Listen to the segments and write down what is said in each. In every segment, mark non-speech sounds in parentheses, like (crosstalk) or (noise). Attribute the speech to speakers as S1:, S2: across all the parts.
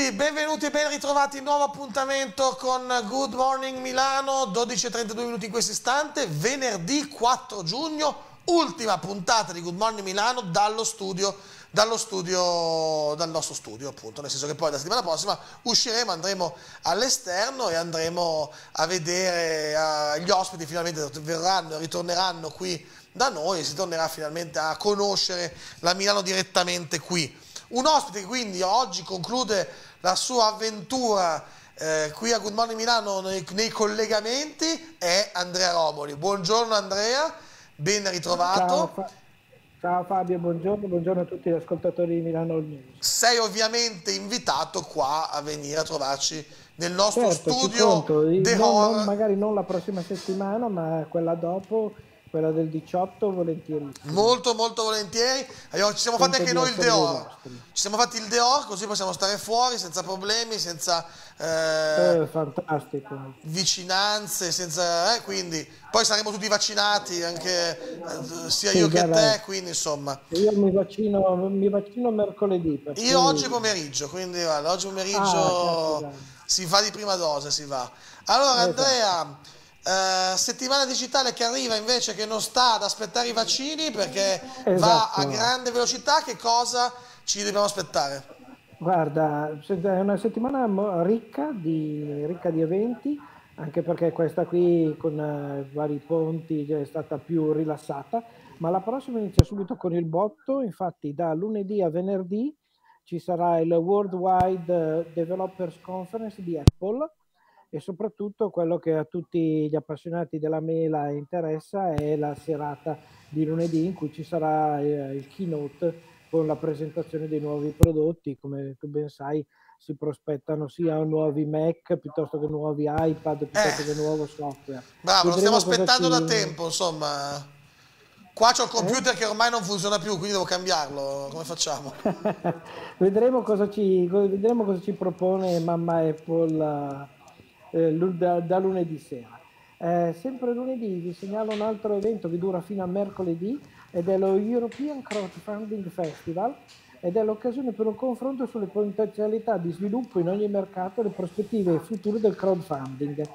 S1: tutti, benvenuti e ben ritrovati. Nuovo appuntamento con Good Morning Milano, 12.32 minuti in questo istante, venerdì 4 giugno, ultima puntata di Good Morning Milano dallo studio, dallo studio, dal nostro studio appunto, nel senso che poi la settimana prossima usciremo, andremo all'esterno e andremo a vedere uh, gli ospiti finalmente verranno, ritorneranno qui da noi e si tornerà finalmente a conoscere la Milano direttamente qui. Un ospite quindi oggi conclude la sua avventura eh, qui a Good Morning Milano nei, nei, collegamenti è Andrea Romoli. Buongiorno Andrea, ben ritrovato.
S2: Ciao, Ciao Fabio, buongiorno, buongiorno a tutti gli ascoltatori di Milano News.
S1: Sei ovviamente invitato qua a venire a trovarci nel nostro certo, studio.
S2: Non, non, magari non la prossima settimana, ma quella dopo quella del 18 volentieri.
S1: Molto molto volentieri. Ci siamo fatti anche noi il Deor. Ci siamo fatti il Deor così possiamo stare fuori senza problemi, senza
S2: eh, fantastico.
S1: vicinanze, senza, eh, quindi poi saremo tutti vaccinati anche eh, sia sì, io che te, quindi insomma.
S2: Io mi vaccino, mi vaccino mercoledì.
S1: Io cui... oggi pomeriggio, quindi guarda, oggi pomeriggio ah, si fa di prima dose, si va. Allora esatto. Andrea eh, settimana digitale che arriva invece che non sta ad aspettare i vaccini perché esatto. va a grande velocità, che cosa ci dobbiamo aspettare?
S2: Guarda, è una settimana ricca di, ricca di eventi, anche perché questa qui con uh, vari ponti è stata più rilassata, ma la prossima inizia subito con il botto, infatti da lunedì a venerdì ci sarà il Worldwide Developers Conference di Apple, e soprattutto quello che a tutti gli appassionati della mela interessa è la serata di lunedì in cui ci sarà eh, il keynote con la presentazione dei nuovi prodotti, come tu ben sai si prospettano sia nuovi Mac piuttosto che nuovi iPad, piuttosto eh, che nuovo software.
S1: Bravo, lo stiamo aspettando da tempo, insomma. Qua c'ho il computer eh? che ormai non funziona più, quindi devo cambiarlo. Come facciamo? (laughs)
S2: vedremo, cosa ci, vedremo, cosa ci, propone mamma Apple eh, da, da, lunedì sera. Eh, sempre lunedì vi segnalo un altro evento che dura fino a mercoledì ed è lo European Crowdfunding Festival ed è l'occasione per un confronto sulle potenzialità di sviluppo in ogni mercato e le prospettive future del crowdfunding.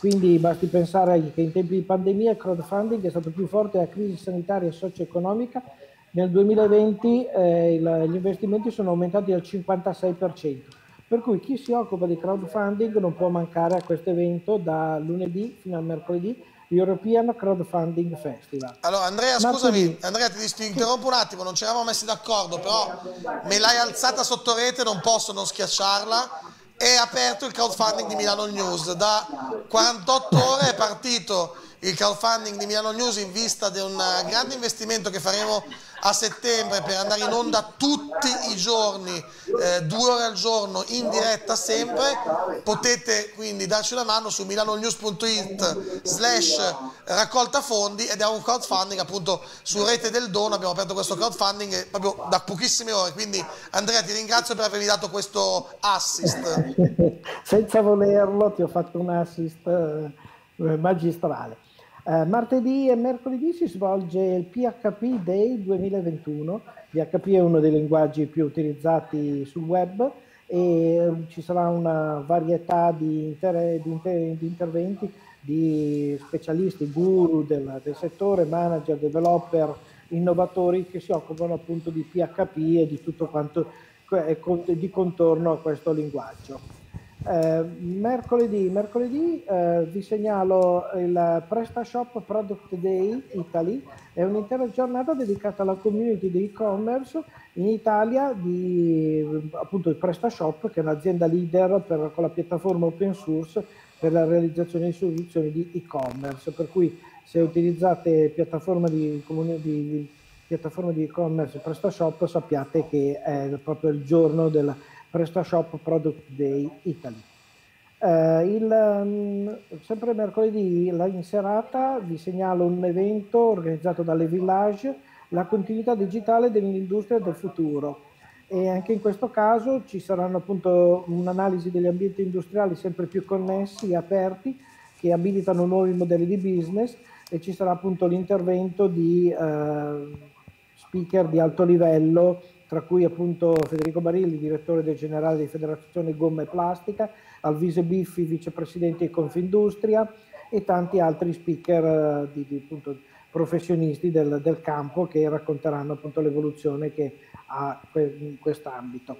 S2: Quindi basti pensare che in tempi di pandemia il crowdfunding è stato più forte della crisi sanitaria e socio-economica. Nel 2020 eh, il, gli investimenti sono aumentati del 56%. Per cui chi si occupa di crowdfunding non può mancare a questo evento da lunedì fino a mercoledì, European Crowdfunding Festival.
S1: Allora Andrea, scusami, Andrea ti, ti interrompo un attimo, non ci eravamo messi d'accordo, però me l'hai alzata sotto rete, non posso non schiacciarla. È aperto il crowdfunding di Milano News, da 48 ore è partito il crowdfunding di Milano News in vista di un grande investimento che faremo a settembre per andare in onda tutti i giorni, eh, due ore al giorno, in diretta sempre. Potete quindi darci una mano su milanonews.it slash raccolta fondi ed è un crowdfunding appunto su Rete del Dono. Abbiamo aperto questo crowdfunding proprio da pochissime ore. Quindi Andrea ti ringrazio per avermi dato questo assist. (laughs)
S2: Senza volerlo ti ho fatto un assist eh, magistrale. Eh, martedì e mercoledì si svolge il PHP Day 2021. PHP è uno dei linguaggi più utilizzati sul web e eh, ci sarà una varietà di, inter- di, inter- di interventi di specialisti, guru del, del, settore, manager, developer, innovatori che si occupano appunto di PHP e di tutto quanto è di contorno a questo linguaggio. Eh, mercoledì, mercoledì eh, vi segnalo il PrestaShop Product Day Italy, è un'intera giornata dedicata alla community di e-commerce in Italia di appunto il PrestaShop che è un'azienda leader per, con la piattaforma open source per la realizzazione di soluzioni di e-commerce, per cui se utilizzate piattaforma di, di, di, e-commerce PrestaShop sappiate che è proprio il giorno del PrestaShop Product Day Italy. Eh, il, um, sempre mercoledì in serata vi segnalo un evento organizzato dalle Village, la continuità digitale dell'industria del futuro. E anche in questo caso ci saranno appunto un'analisi degli ambienti industriali sempre più connessi e aperti che abilitano nuovi modelli di business e ci sarà appunto l'intervento di eh, speaker di alto livello tra cui appunto Federico Barilli, direttore generale di Federazione Gomma e Plastica, Alvise Biffi, vicepresidente di Confindustria e tanti altri speaker eh, di, di appunto, professionisti del, del, campo che racconteranno appunto l'evoluzione che ha in quest'ambito.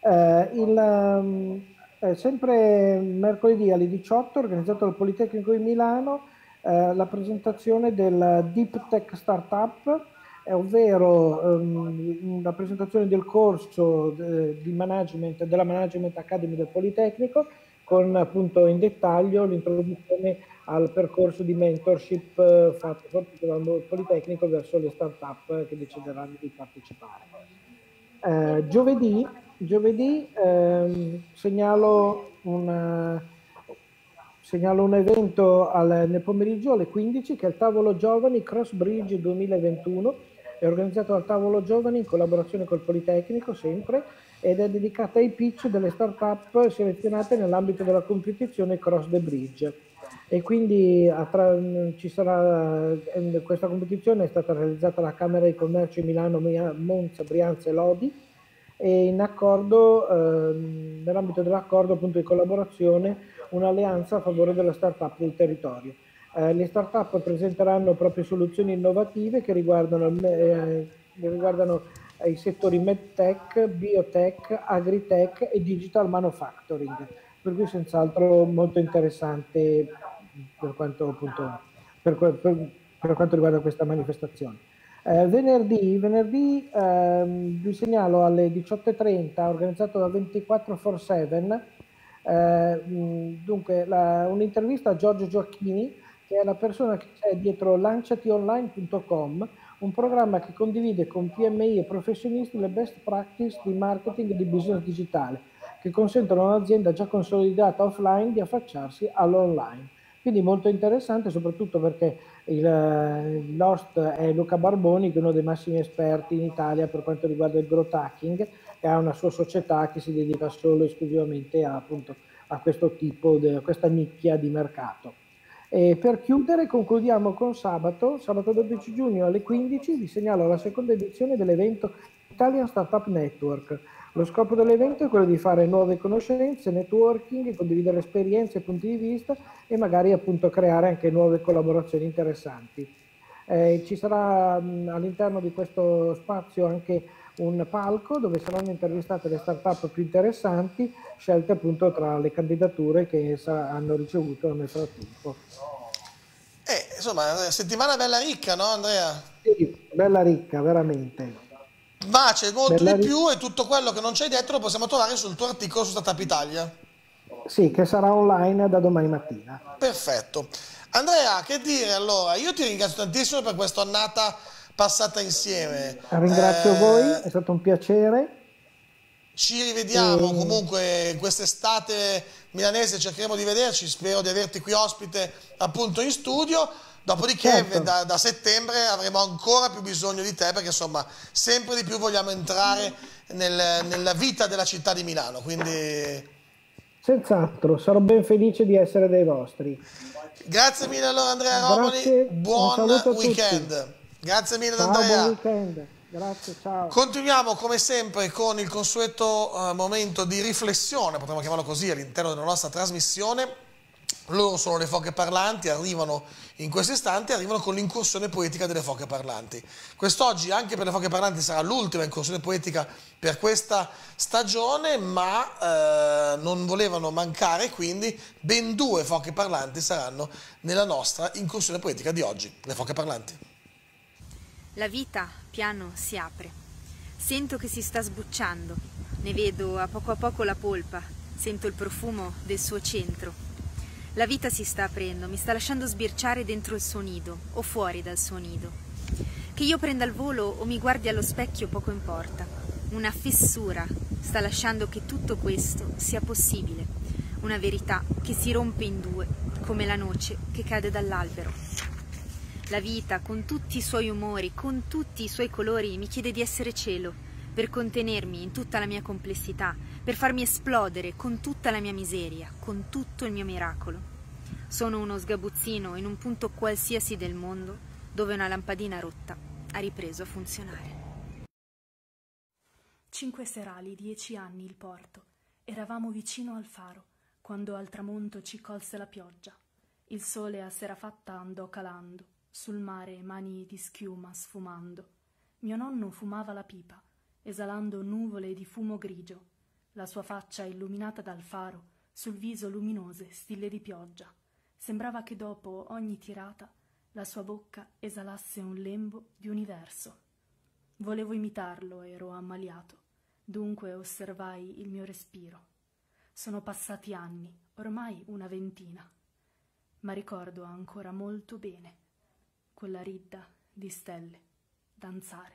S2: Eh, il, eh, sempre mercoledì alle 18, organizzato dal Politecnico di Milano, eh, la presentazione del Deep Tech Startup, ovvero um, la presentazione del corso de, di management, della Management Academy del Politecnico, con appunto in dettaglio l'introduzione al percorso di mentorship eh, fatto dal Politecnico verso le start-up che decideranno di partecipare. Eh, giovedì, giovedì ehm, segnalo, una, segnalo, un evento al, nel pomeriggio alle 15 che è il tavolo giovani Cross Bridge 2021 è organizzato dal tavolo giovani in collaborazione col Politecnico sempre ed è dedicata ai pitch delle start-up selezionate nell'ambito della competizione Cross the Bridge e quindi ci sarà eh, questa competizione è stata realizzata alla Camera di Commercio di Milano, Monza, Brianza e Lodi e accordo, eh, nell'ambito dell'accordo appunto di collaborazione un'alleanza a favore della start-up del territorio. Eh, le start-up presenteranno proprio soluzioni innovative che riguardano, eh, riguardano i settori medtech, biotech, agritech e digital manufacturing, per cui senz'altro molto interessante per quanto, appunto, per, per, per quanto riguarda questa manifestazione. Eh, venerdì, venerdì ehm, vi segnalo alle 18.30, organizzato da 24x7, eh, dunque la, un'intervista a Giorgio Gioacchini, che è la persona che c'è dietro lanciationline.com, un programma che condivide con PMI e professionisti le best practice di marketing e di business digitale, che consentono a un'azienda già consolidata offline di affacciarsi all'online. Quindi molto interessante soprattutto perché il, l'host è Luca Barboni, che è uno dei massimi esperti in Italia per quanto riguarda il growth hacking e ha una sua società che si dedica solo e esclusivamente a, appunto, a questo tipo, di, a questa nicchia di mercato. E per chiudere concludiamo con sabato, sabato 12 giugno alle 15 vi segnalo la seconda edizione dell'evento Italian Startup Network lo scopo dell'evento è quello di fare nuove conoscenze, networking, condividere esperienze e punti di vista e magari appunto creare anche nuove collaborazioni interessanti. Eh, ci sarà all'interno di questo spazio anche un palco dove saranno intervistate le start-up più interessanti, scelte appunto tra le candidature che hanno ricevuto nel frattempo.
S1: Eh, insomma, settimana bella ricca, no Andrea?
S2: Sì, bella ricca, veramente
S1: ma c'è molto di più e tutto quello che non c'è detto lo possiamo trovare sul tuo articolo su Startup Italia.
S2: Sì, che sarà online da domani mattina.
S1: Perfetto. Andrea, che dire allora? Io ti ringrazio tantissimo per questa annata passata insieme.
S2: Ringrazio eh... voi, è stato un piacere.
S1: Ci rivediamo e... comunque quest'estate milanese, cercheremo di vederci, spero di averti qui ospite appunto in studio. Dopodiché certo. da, da, settembre avremo ancora più bisogno di te perché insomma sempre di più vogliamo entrare nel, nella vita della città di Milano. Quindi...
S2: Senz'altro, sarò ben felice di essere dei vostri.
S1: Grazie mille allora Andrea Romoli, buon weekend. Grazie mille
S2: ciao,
S1: Andrea.
S2: Buon weekend. Grazie, ciao.
S1: Continuiamo come sempre con il consueto uh, momento di riflessione, potremmo chiamarlo così, all'interno della nostra trasmissione loro sono le foche parlanti, arrivano in questo istante, arrivano con l'incursione poetica delle foche parlanti. Quest'oggi anche per le foche parlanti sarà l'ultima incursione poetica per questa stagione, ma eh, non volevano mancare, quindi ben due foche parlanti saranno nella nostra incursione poetica di oggi, le foche parlanti.
S3: La vita piano si apre. Sento che si sta sbucciando, ne vedo a poco a poco la polpa, sento il profumo del suo centro la vita si sta aprendo, mi sta lasciando sbirciare dentro il suo nido o fuori dal suo nido. Che io prenda il volo o mi guardi allo specchio poco importa. Una fessura sta lasciando che tutto questo sia possibile. Una verità che si rompe in due, come la noce che cade dall'albero. La vita, con tutti i suoi umori, con tutti i suoi colori, mi chiede di essere cielo, per contenermi in tutta la mia complessità, per farmi esplodere con tutta la mia miseria, con tutto il mio miracolo. Sono uno sgabuzzino in un punto qualsiasi del mondo dove una lampadina rotta ha ripreso a funzionare.
S4: cinque serali, dieci anni il porto. Eravamo vicino al faro, quando al tramonto ci colse la pioggia. Il sole a sera fatta andò calando, sul mare mani di schiuma sfumando. Mio nonno fumava la pipa, esalando nuvole di fumo grigio, la sua faccia illuminata dal faro, sul viso luminose stille di pioggia. Sembrava che dopo ogni tirata la sua bocca esalasse un lembo di universo. Volevo imitarlo, ero ammaliato, dunque osservai il mio respiro. Sono passati anni, ormai una ventina, ma ricordo ancora molto bene quella ridda di stelle danzare.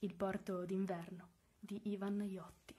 S4: Il porto d'inverno di Ivan Iotti.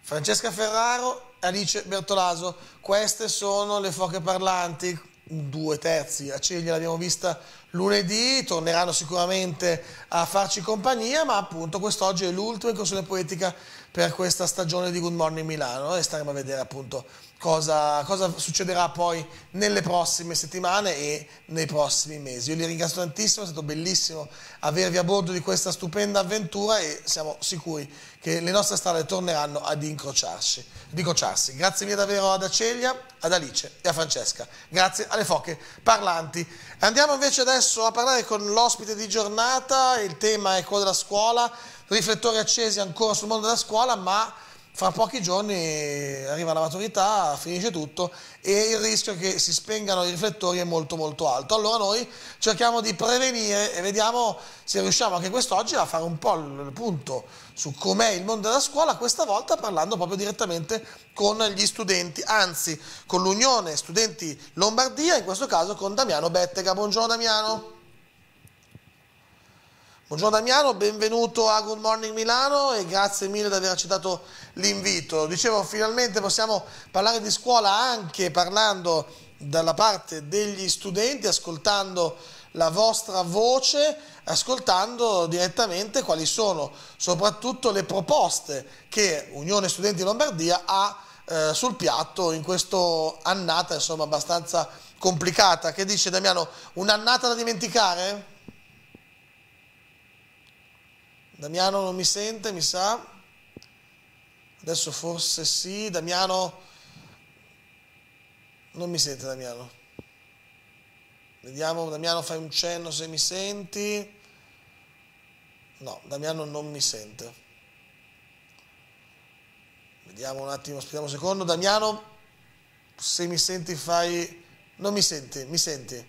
S1: Francesca Ferraro, Alice Bertolaso, queste sono le foche parlanti, due terzi a Ceglie l'abbiamo vista lunedì, torneranno sicuramente a farci compagnia, ma appunto quest'oggi è l'ultima incursione poetica per questa stagione di Good Morning Milano e staremo a vedere appunto cosa, cosa, succederà poi nelle prossime settimane e nei prossimi mesi. Io li ringrazio tantissimo, è stato bellissimo avervi a bordo di questa stupenda avventura e siamo sicuri che le nostre strade torneranno ad incrociarsi. incrociarsi. Grazie mille davvero ad Acelia, ad Alice e a Francesca. Grazie alle foche parlanti. Andiamo invece adesso a parlare con l'ospite di giornata, il tema è quello della scuola, riflettori accesi ancora sul mondo della scuola, ma fra pochi giorni arriva la maturità, finisce tutto e il rischio che si spengano i riflettori è molto molto alto. Allora noi cerchiamo di prevenire e vediamo se riusciamo anche quest'oggi a fare un po' il punto su com'è il mondo della scuola, questa volta parlando proprio direttamente con gli studenti, anzi con l'Unione Studenti Lombardia, in questo caso con Damiano Bettega. Buongiorno Damiano. Buongiorno Damiano, benvenuto a Good Morning Milano e grazie mille di aver accettato l'invito. Dicevo, finalmente possiamo parlare di scuola anche parlando dalla parte degli studenti, ascoltando la vostra voce, ascoltando direttamente quali sono soprattutto le proposte che Unione Studenti Lombardia ha eh, sul piatto in questa annata insomma abbastanza complicata. Che dice Damiano, un'annata da dimenticare? Damiano non mi sente, mi sa. Adesso forse sì. Damiano non mi sente Damiano. Vediamo, Damiano fai un cenno se mi senti. No, Damiano non mi sente. Vediamo un attimo, aspettiamo un secondo. Damiano, se mi senti fai... Non mi senti, mi senti?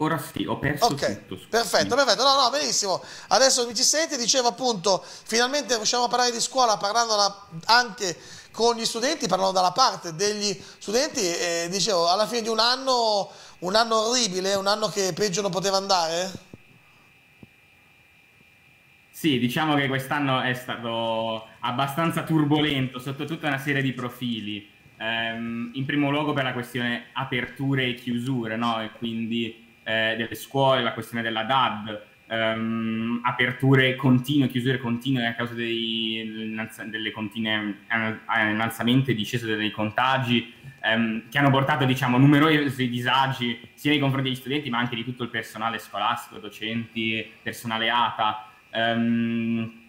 S5: Ora sì, ho perso
S1: Ok,
S5: tutto.
S1: perfetto, perfetto. No, no, benissimo. Adesso mi ci senti, dicevo appunto, finalmente riusciamo a parlare di scuola parlando anche con gli studenti, parlando dalla parte degli studenti e dicevo, alla fine di un anno, un anno orribile, un anno che peggio non poteva andare?
S5: Sì, diciamo che quest'anno è stato abbastanza turbolento sotto tutta una serie di profili. Ehm, in primo luogo per la questione aperture e chiusure, no? E quindi eh, delle scuole, la questione della DAD, ehm, aperture continue, chiusure continue a causa dei, delle continue innalzamenti e discese dei contagi, ehm, che hanno portato diciamo, numerosi disagi sia nei confronti degli studenti ma anche di tutto il personale scolastico, docenti, personale ATA. Ehm,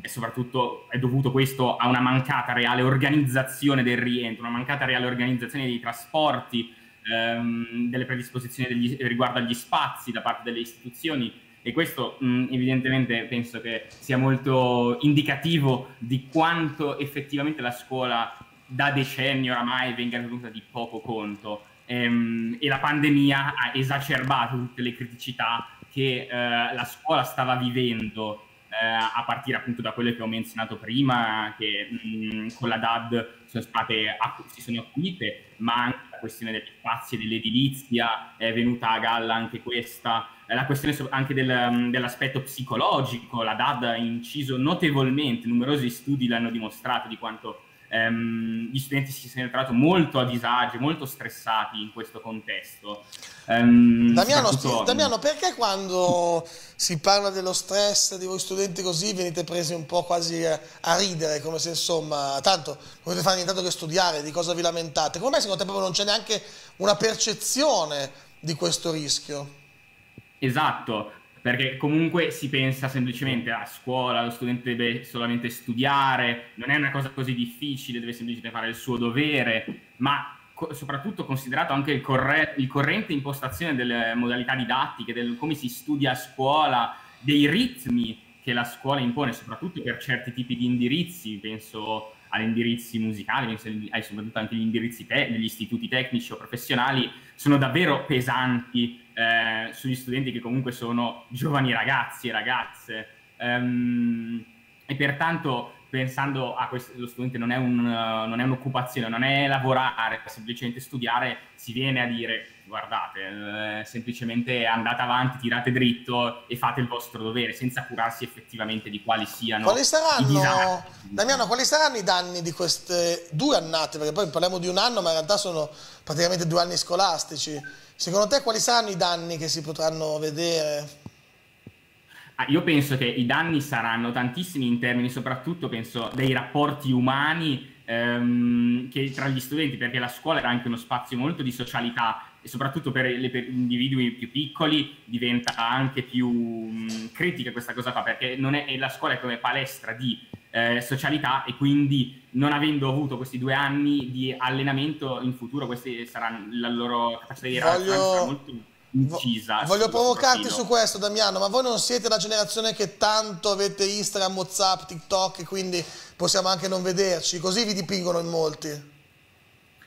S5: e soprattutto è dovuto questo a una mancata reale organizzazione del rientro, una mancata reale organizzazione dei trasporti, ehm, delle predisposizioni degli, riguardo agli spazi da parte delle istituzioni e questo mh, evidentemente penso che sia molto indicativo di quanto effettivamente la scuola da decenni oramai venga tenuta di poco conto. Ehm, e la pandemia ha esacerbato tutte le criticità che eh, la scuola stava vivendo eh, a partire appunto da quelle che ho menzionato prima, che mh, con la DAD sono state, si sono acuite, ma anche questione degli spazi e dell'edilizia è venuta a galla anche questa, eh, la questione anche del, dell'aspetto psicologico, la DAD ha inciso notevolmente, numerosi studi l'hanno dimostrato di quanto ehm, gli studenti si siano trovati molto a disagio, molto stressati in questo contesto.
S1: Um, Damiano, soprattutto... Damiano, perché quando si parla dello stress di voi studenti così venite presi un po' quasi a, ridere, come se insomma, tanto potete fare nient'altro che studiare, di cosa vi lamentate? Come mai secondo te proprio non c'è neanche una percezione di questo rischio?
S5: Esatto, perché comunque si pensa semplicemente a scuola, lo studente deve solamente studiare, non è una cosa così difficile, deve semplicemente fare il suo dovere, ma co- soprattutto considerato anche il, corre- il, corrente impostazione delle modalità didattiche, del come si studia a scuola, dei ritmi che la scuola impone, soprattutto per certi tipi di indirizzi, penso agli indirizzi musicali, penso ai, soprattutto anche agli indirizzi te- degli istituti tecnici o professionali, sono davvero pesanti eh, sugli studenti che comunque sono giovani ragazzi e ragazze. Um, e pertanto pensando a questo, lo studente non è, un, uh, non è, un'occupazione, non è lavorare, è semplicemente studiare, si viene a dire guardate, eh, semplicemente andate avanti, tirate dritto e fate il vostro dovere senza curarsi effettivamente di quali siano
S1: quali saranno, Damiano, quali saranno i danni di queste due annate? Perché poi parliamo di un anno, ma in realtà sono praticamente due anni scolastici. Secondo te quali saranno i danni che si potranno vedere?
S5: Ah, io penso che i danni saranno tantissimi in termini soprattutto, penso, dei rapporti umani ehm, che tra gli studenti, perché la scuola era anche uno spazio molto di socialità e soprattutto per, le, per individui più piccoli diventa anche più mh, critica questa cosa qua, perché è, la scuola è come palestra di eh, socialità e quindi non avendo avuto questi due anni di allenamento in futuro, questi saranno la loro capacità di sarà molto incisa.
S1: Voglio provocarti profilo. su questo, Damiano, ma voi non siete la generazione che tanto avete Instagram, Whatsapp, TikTok e quindi possiamo anche non vederci, così vi dipingono in molti.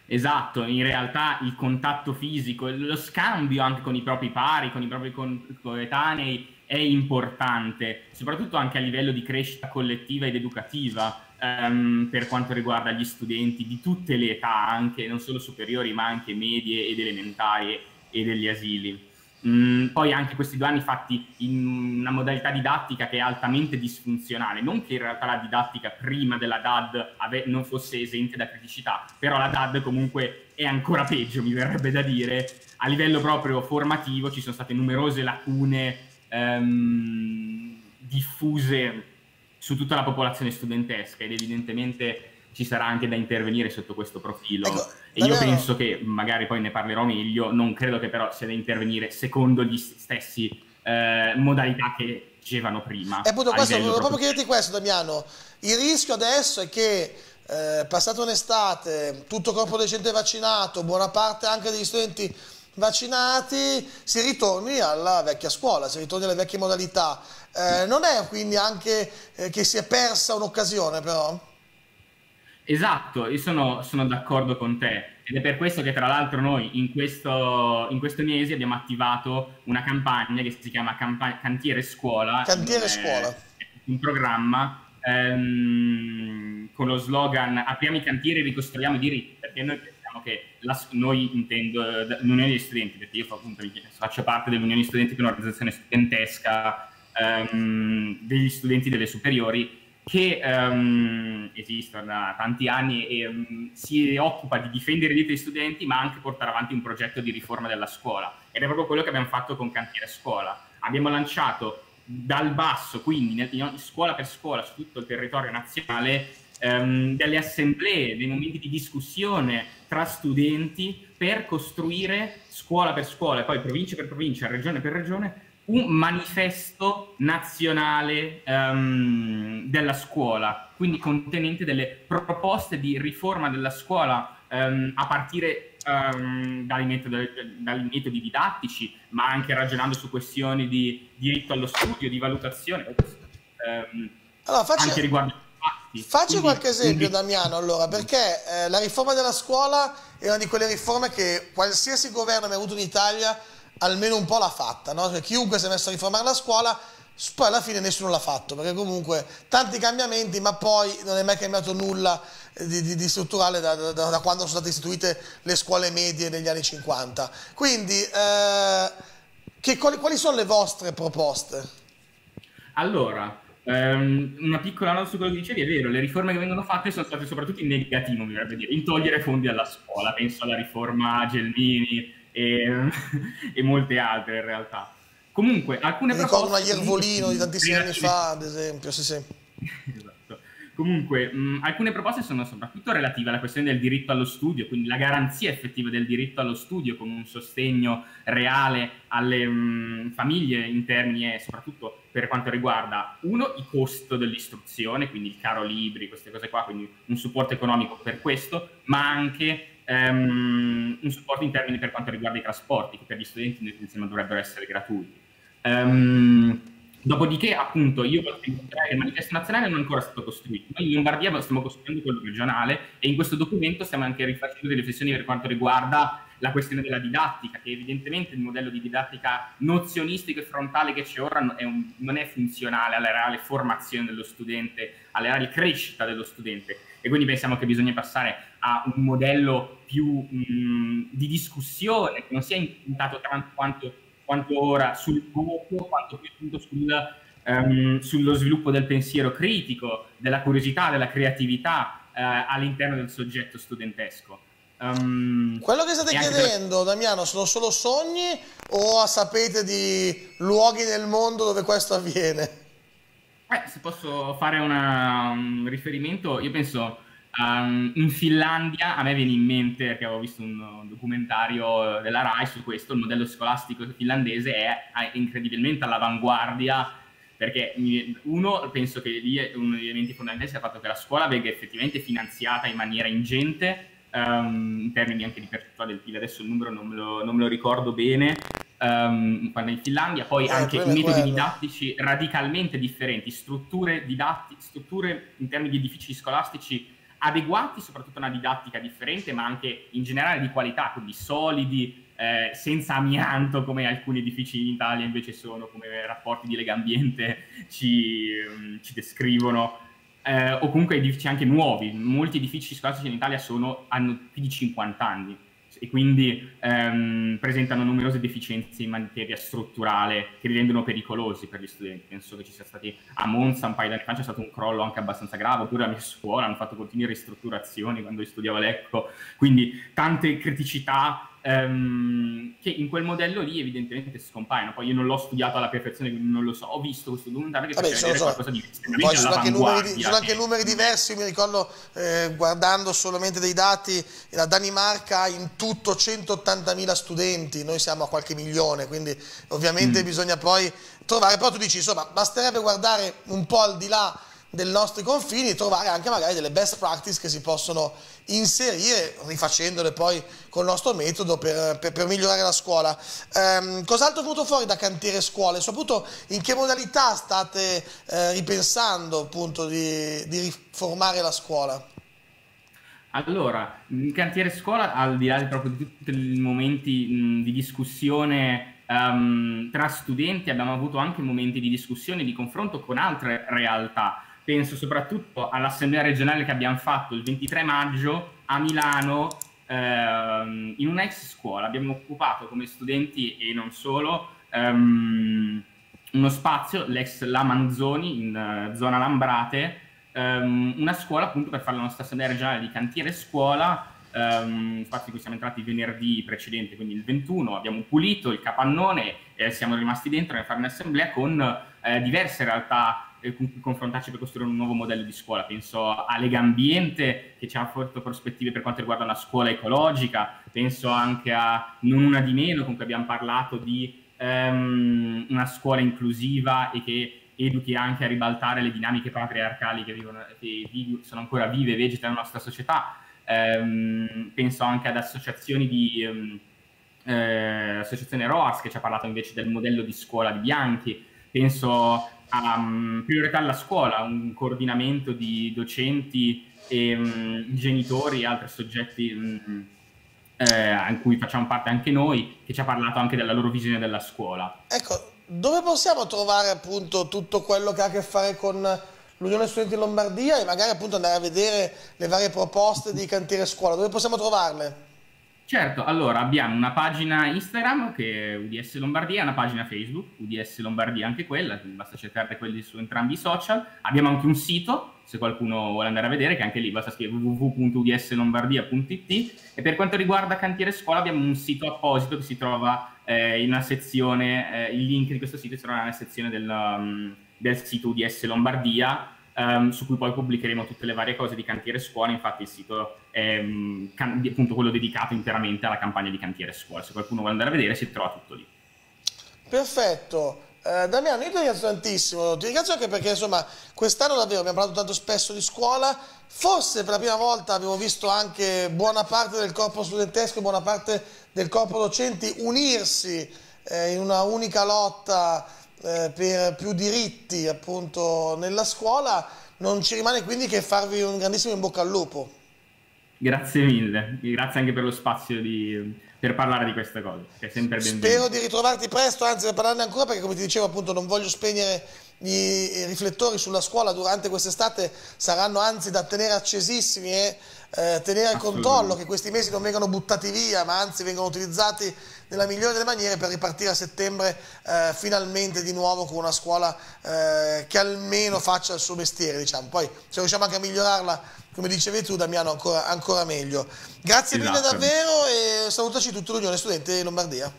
S5: Esatto, in realtà il contatto fisico, lo scambio anche con i propri pari, con i propri coetanei è importante, soprattutto anche a livello di crescita collettiva ed educativa um, per quanto riguarda gli studenti di tutte le età, anche non solo superiori ma anche medie ed elementari e degli asili. Mm, poi anche questi due anni fatti in una modalità didattica che è altamente disfunzionale, non che in realtà la didattica prima della DAD ave- non fosse esente da criticità, però la DAD comunque è ancora peggio, mi verrebbe da dire, a livello proprio formativo ci sono state numerose lacune ehm, diffuse su tutta la popolazione studentesca ed evidentemente ci sarà anche da intervenire sotto questo profilo. Ecco, e io penso che, magari poi ne parlerò meglio, non credo che però sia da intervenire secondo gli stessi eh, modalità che dicevano prima.
S1: E appunto questo, volevo proprio chiederti questo Damiano, il rischio adesso è che eh, passata un'estate, tutto corpo docente vaccinato, buona parte anche degli studenti vaccinati, si ritorni alla vecchia scuola, si ritorni alle vecchie modalità. Eh, non è quindi anche eh, che si è persa un'occasione però?
S5: Esatto, io sono, sono, d'accordo con te ed è per questo che tra l'altro noi in questo, in questo mese abbiamo attivato una campagna che si chiama Campa- Cantiere Scuola.
S1: Cantiere eh, Scuola.
S5: Un programma ehm, con lo slogan apriamo i cantieri e ricostruiamo i diritti, perché noi che la, noi intendo l'Unione degli Studenti, perché io appunto, faccio parte dell'Unione degli Studenti che è un'organizzazione studentesca ehm, degli studenti delle superiori che um, esiste da tanti anni e um, si occupa di difendere i diritti degli studenti, ma anche portare avanti un progetto di riforma della scuola. Ed è proprio quello che abbiamo fatto con Cantiere Scuola. Abbiamo lanciato dal basso, quindi nel, scuola per scuola, su tutto il territorio nazionale, um, delle assemblee, dei momenti di discussione tra studenti per costruire scuola per scuola, e poi provincia per provincia, regione per regione, un manifesto nazionale um, della scuola, quindi contenente delle proposte di riforma della scuola um, a partire um, dai, metodi, dai, metodi, didattici, ma anche ragionando su questioni di diritto allo studio, di valutazione,
S1: allora, faccio, anche riguardo Facci quindi, qualche esempio, quindi... Damiano, allora, perché eh, la riforma della scuola è una di quelle riforme che qualsiasi governo abbia avuto in Italia almeno un po' l'ha fatta, no? Cioè, chiunque si è messo a riformare la scuola, poi alla fine nessuno l'ha fatto, perché comunque tanti cambiamenti, ma poi non è mai cambiato nulla di, di, di strutturale da, da, da, quando sono state istituite le scuole medie negli anni 50. Quindi, eh, che, quali, quali sono le vostre proposte?
S5: Allora, Um, una piccola nota su quello che dicevi, è vero, le riforme che vengono fatte sono state soprattutto in negativo, mi verrebbe dire, in togliere fondi alla scuola, penso alla riforma Gelmini, e, (laughs) e molte altre in realtà. Comunque, alcune
S1: Mi ricordo una Iervolino di tantissimi anni fa, ad esempio, sì sì. (laughs)
S5: esatto. Comunque, mh, alcune proposte sono soprattutto relative alla questione del diritto allo studio, quindi la garanzia effettiva del diritto allo studio con un sostegno reale alle mh, famiglie in termini e soprattutto per quanto riguarda, uno, il costo dell'istruzione, quindi il caro libri, queste cose qua, quindi un supporto economico per questo, ma anche um, un supporto in termini per quanto riguarda i trasporti, che per gli studenti nel dovrebbero essere gratuiti. Um, Dopodiché, appunto, io il manifesto nazionale non è ancora stato costruito. Noi in Lombardia stiamo costruendo quello regionale e in questo documento stiamo anche rifacendo delle riflessioni per quanto riguarda la questione della didattica, che evidentemente il modello di didattica nozionistico e frontale che c'è ora è un, non è funzionale alla reale formazione dello studente, alla reale crescita dello studente. E quindi pensiamo che bisogna passare a un modello più mh, di discussione, che non sia improntato tanto quanto quanto ora sul voto, quanto più sul, um, sullo sviluppo del pensiero critico, della curiosità, della creatività uh, all'interno del soggetto studentesco.
S1: Um, Quello che state chiedendo, per... Damiano, sono solo sogni o sapete di luoghi nel mondo dove questo avviene?
S5: Eh, se posso fare una, un riferimento, io penso Um, in Finlandia a me viene in mente, perché avevo visto un, un, documentario della RAI su questo, il modello scolastico finlandese è, è incredibilmente all'avanguardia, perché uno, penso che lì uno degli elementi fondamentali sia il fatto che la scuola venga effettivamente finanziata in maniera ingente, um, in termini anche di percentuale del PIL, adesso il numero non me lo, non me lo ricordo bene, um, quando in Finlandia, poi eh, anche metodi quello. didattici radicalmente differenti, strutture, didatti, strutture in termini di edifici scolastici adeguati soprattutto a una didattica differente, ma anche in generale di qualità, quindi solidi, eh, senza amianto come alcuni edifici in Italia invece sono, come rapporti di Lega Ambiente ci, um, ci descrivono, eh, o comunque edifici anche nuovi. Molti edifici scolastici in Italia sono, hanno più di 50 anni e quindi ehm, presentano numerose deficienze in materia strutturale che li rendono pericolosi per gli studenti. Penso che ci sia stati a Monza un paio di anni fa c'è stato un crollo anche abbastanza grave, oppure la mia scuola hanno fatto continue ristrutturazioni quando io studiavo l'ECCO, quindi tante criticità ehm, che in quel modello lì evidentemente scompaiono. Poi io non l'ho studiato alla perfezione, quindi non lo so. Ho visto questo documentario che Vabbè,
S1: faceva vedere qualcosa di Poi sono anche, numeri, sono anche numeri diversi, mi ricordo eh, guardando solamente dei dati, la Danimarca ha in tutto 180.000 studenti, noi siamo a qualche milione, quindi ovviamente mm. bisogna poi trovare, però tu dici, insomma, basterebbe guardare un po' al di là dei nostri confini e trovare anche magari delle best practice che si possono inserire rifacendole poi col nostro metodo per, per, per migliorare la scuola. Um, cos'altro è venuto fuori da cantiere scuole? Soprattutto in che modalità state eh, ripensando appunto di, di riformare la scuola?
S5: Allora, in cantiere scuola, al di là di, proprio di tutti i momenti mh, di discussione um, tra studenti, abbiamo avuto anche momenti di discussione, di confronto con altre realtà penso soprattutto all'assemblea regionale che abbiamo fatto il 23 maggio a Milano ehm, in un'ex scuola. Abbiamo occupato come studenti e non solo ehm, uno spazio, l'ex La Manzoni in uh, zona Lambrate, ehm, una scuola appunto per fare la nostra assemblea regionale di cantiere scuola, um, spazio in cui siamo entrati venerdì precedente, quindi il 21, abbiamo pulito il capannone e siamo rimasti dentro a fare un'assemblea con eh, diverse realtà con cui confrontarci per costruire un nuovo modello di scuola. Penso a Lega Ambiente che ci ha forti prospettive per quanto riguarda una scuola ecologica, penso anche a Non Una di Meno con cui abbiamo parlato di um, una scuola inclusiva e che educhi anche a ribaltare le dinamiche patriarcali che, vivono, che sono ancora vive e vegetano nella nostra società. Um, penso anche ad associazioni di... Um, eh, associazione ROAS che ci ha parlato invece del modello di scuola di Bianchi, penso um, priorità alla scuola, un coordinamento di docenti e um, genitori e altri soggetti um, eh, in cui facciamo parte anche noi, che ci ha parlato anche della loro visione della scuola.
S1: Ecco, dove possiamo trovare appunto tutto quello che ha a che fare con l'Unione Studenti Lombardia e magari appunto andare a vedere le varie proposte di cantiere scuola? Dove possiamo trovarle?
S5: Certo, allora abbiamo una pagina Instagram che è UDS Lombardia, una pagina Facebook, UDS Lombardia anche quella, basta cercare quelli su entrambi i social. Abbiamo anche un sito, se qualcuno vuole andare a vedere, che anche lì basta scrivere www.udslombardia.it e per quanto riguarda cantiere scuola abbiamo un sito apposito che si trova eh, in una sezione, eh, il link di questo sito si trova nella sezione del, um, del sito UDS Lombardia um, su cui poi pubblicheremo tutte le varie cose di Cantiere Scuola, infatti il sito è um, can- appunto quello dedicato interamente alla campagna di Cantiere Scuola, se qualcuno vuole andare a vedere si trova tutto lì.
S1: Perfetto. Eh, Damiano, io ti ringrazio tantissimo, ti ringrazio anche perché insomma quest'anno davvero abbiamo parlato tanto spesso di scuola, forse per la prima volta abbiamo visto anche buona parte del corpo studentesco e buona parte del corpo docenti unirsi eh, in una unica lotta eh, per più diritti appunto nella scuola, non ci rimane quindi che farvi un grandissimo in bocca al lupo.
S5: Grazie mille, grazie anche per lo spazio di, per parlare di queste cose, che è sempre benvenuto.
S1: Spero di ritrovarti presto, anzi per parlarne ancora, perché come ti dicevo appunto non voglio spegnere i riflettori sulla scuola durante quest'estate, saranno anzi da tenere accesissimi e eh, tenere al controllo che questi mesi non vengano buttati via, ma anzi vengano utilizzati nella migliore delle maniere per ripartire a settembre eh, finalmente di nuovo con una scuola eh, che almeno faccia il suo mestiere, diciamo. Poi se riusciamo anche a migliorarla come dicevi tu Damiano, ancora, ancora meglio. Grazie esatto. mille davvero e salutaci tutta l'Unione Studente Lombardia.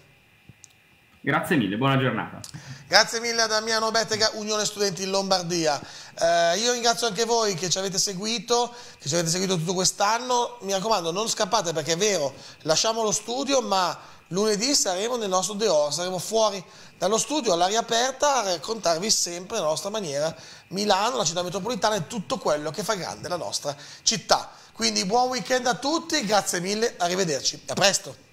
S5: Grazie mille, buona giornata.
S1: Grazie mille a Damiano Bettega, Unione Studenti in Lombardia. Eh, io ringrazio anche voi che ci avete seguito, che ci avete seguito tutto quest'anno. Mi raccomando, non scappate perché è vero, lasciamo lo studio, ma lunedì saremo nel nostro Deor, saremo fuori dallo studio all'aria aperta a raccontarvi sempre nella nostra maniera Milano, la città metropolitana e tutto quello che fa grande la nostra città. Quindi buon weekend a tutti, grazie mille, arrivederci, a presto.